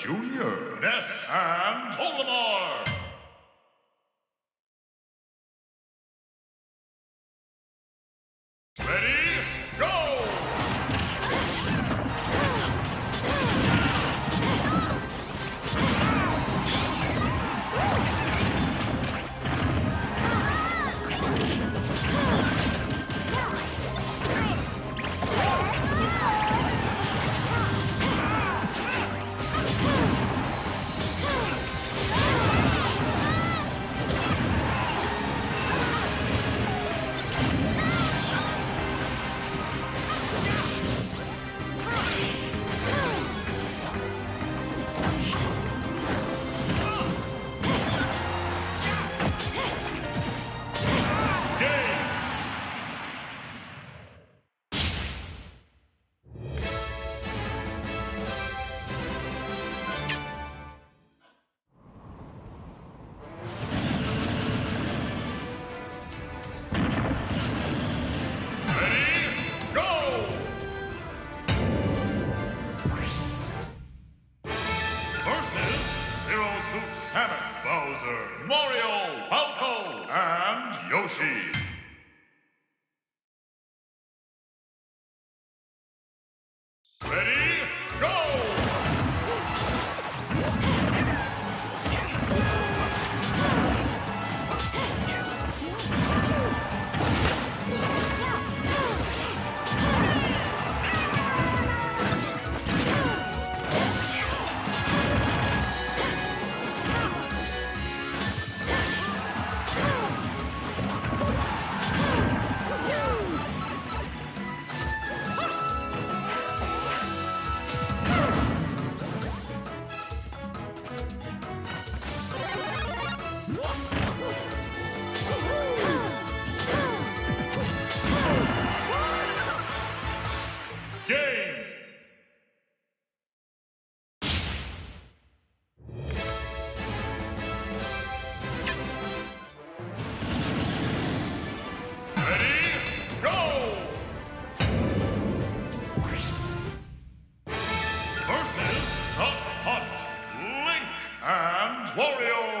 Jr., Ness, and Olimar. Ready? Warrior.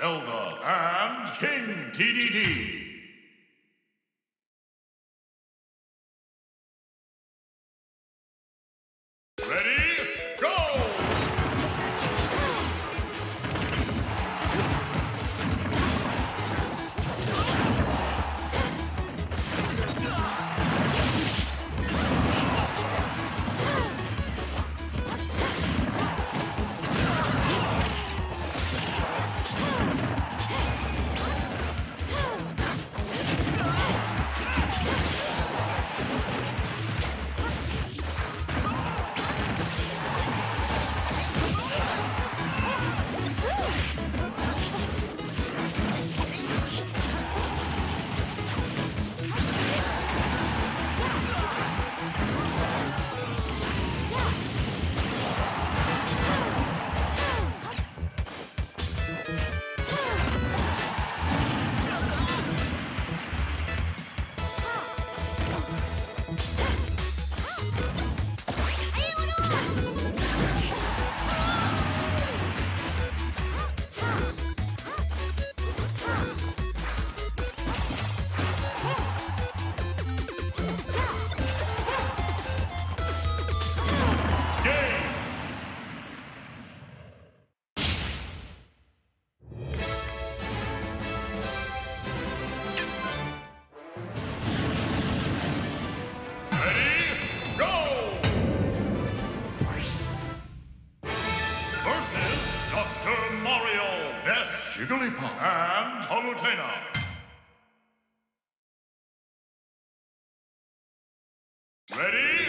Zelda, and King Dedede. Mario, yes, Jigglypuff, and Palutena. Ready?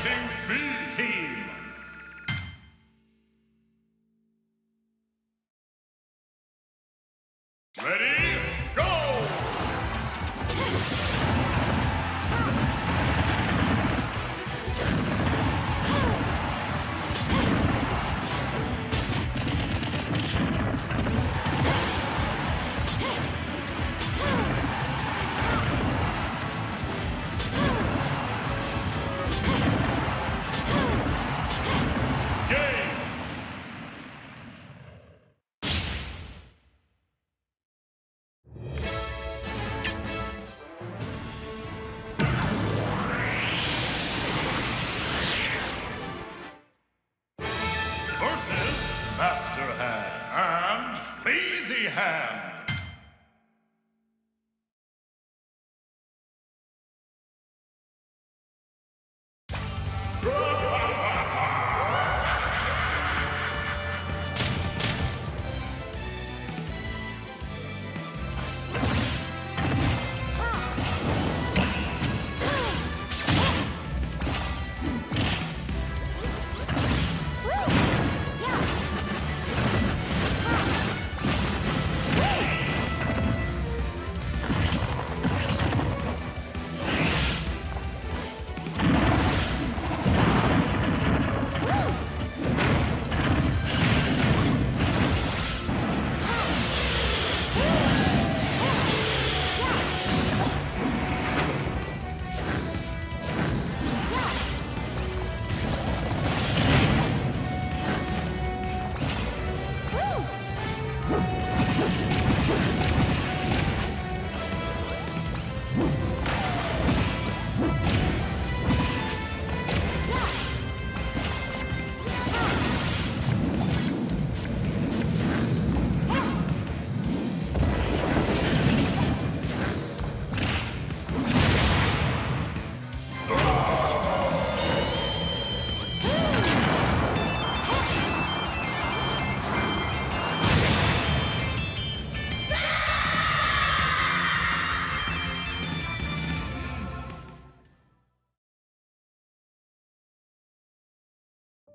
Fighting Mii Team.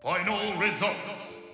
Final results.